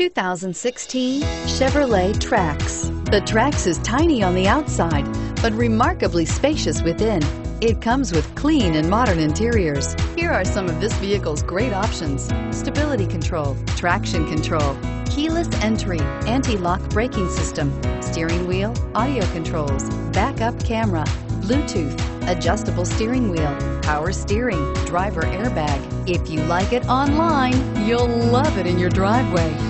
2016 Chevrolet Trax. The Trax is tiny on the outside, but remarkably spacious within. It comes with clean and modern interiors. Here are some of this vehicle's great options. Stability control, traction control, keyless entry, anti-lock braking system, steering wheel, audio controls, backup camera, Bluetooth, adjustable steering wheel, power steering, driver airbag. If you like it online, you'll love it in your driveway.